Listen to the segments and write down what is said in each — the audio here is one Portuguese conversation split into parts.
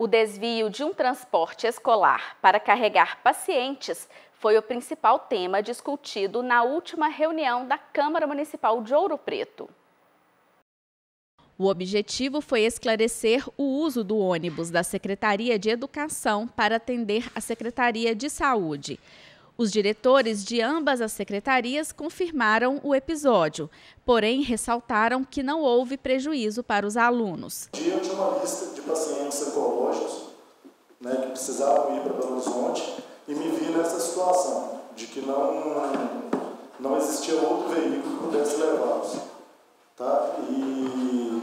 O desvio de um transporte escolar para carregar pacientes foi o principal tema discutido na última reunião da Câmara Municipal de Ouro Preto. O objetivo foi esclarecer o uso do ônibus da Secretaria de Educação para atender a Secretaria de Saúde. Os diretores de ambas as secretarias confirmaram o episódio, porém ressaltaram que não houve prejuízo para os alunos. Tinha uma lista pacientes oncológicos né, que precisavam ir para Belo Horizonte e me vi nessa situação de que não, não existia outro veículo que pudesse levá-los. Tá? E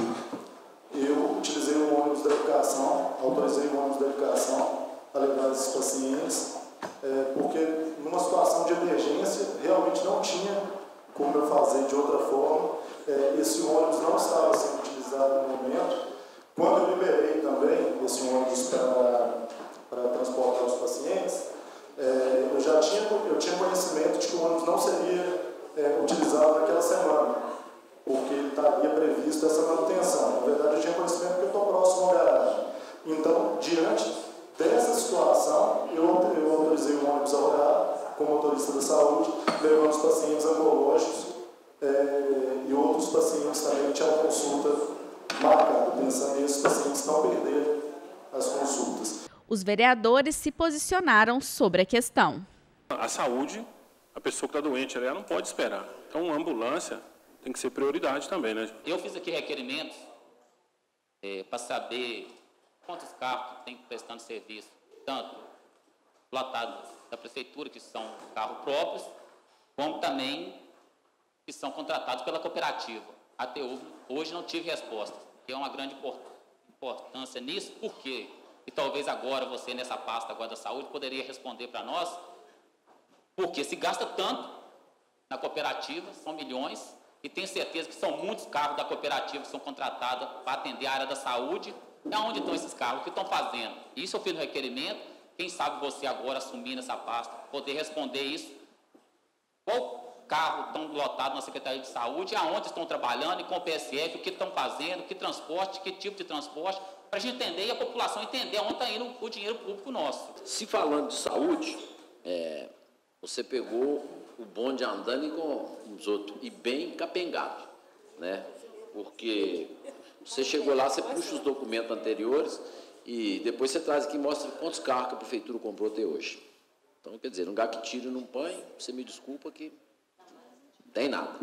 eu utilizei o ônibus da educação, autorizei o ônibus da educação para levar esses pacientes é, porque numa situação de emergência realmente não tinha como eu fazer de outra forma. É, esse ônibus não estava sendo utilizado no momento. Quando eu liberei também esse ônibus para transportar os pacientes, é, eu já tinha, eu tinha conhecimento de que o ônibus não seria é, utilizado naquela semana, porque estaria previsto essa manutenção. Na verdade, eu tinha conhecimento porque eu estou próximo à garagem. Então, diante dessa situação, eu, eu autorizei o ônibus a rodar como motorista da saúde, levando os pacientes oncológicos é, e outros pacientes também tinham consulta marcada, pensando nesses pacientes não perderem as consultas. Os vereadores se posicionaram sobre a questão. A saúde, a pessoa que está doente, ela não pode esperar. Então, a ambulância tem que ser prioridade também, né? Eu fiz aqui requerimentos é, para saber quantos carros tem prestando serviço, tanto lotados da prefeitura, que são carros próprios, como também que são contratados pela cooperativa. Até hoje não tive resposta. Tem uma grande importância nisso, por quê? E talvez agora você, nessa pasta agora da saúde, poderia responder para nós, porque se gasta tanto na cooperativa, são milhões, e tenho certeza que são muitos carros da cooperativa que são contratados para atender a área da saúde, e onde estão esses carros? O que estão fazendo? Isso eu fiz no requerimento. Quem sabe você agora assumindo essa pasta, poder responder isso. Qual carro estão lotado na Secretaria de Saúde, aonde estão trabalhando e com o PSF, o que estão fazendo, que transporte, que tipo de transporte, para a gente entender e a população entender onde está indo o dinheiro público nosso. Se falando de saúde, é, você pegou o bonde andando com os outros, e bem capengado, né? Porque você chegou lá, você puxa os documentos anteriores e depois você traz aqui e mostra quantos carros que a prefeitura comprou até hoje. Então, quer dizer, gato que tira não põe, você me desculpa que não tem nada.